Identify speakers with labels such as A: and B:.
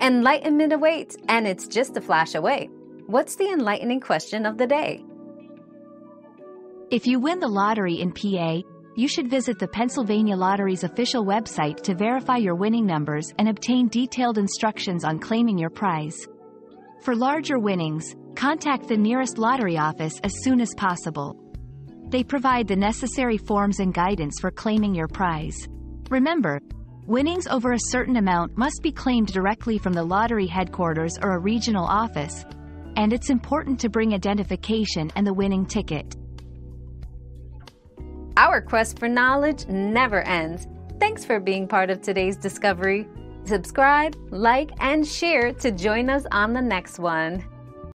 A: Enlightenment awaits, and it's just a flash away. What's the enlightening question of the day?
B: If you win the lottery in PA, you should visit the Pennsylvania Lottery's official website to verify your winning numbers and obtain detailed instructions on claiming your prize. For larger winnings, contact the nearest lottery office as soon as possible. They provide the necessary forms and guidance for claiming your prize. Remember, winnings over a certain amount must be claimed directly from the lottery headquarters or a regional office, and it's important to bring identification and the winning ticket.
A: Our quest for knowledge never ends. Thanks for being part of today's discovery. Subscribe, like, and share to join us on the next one.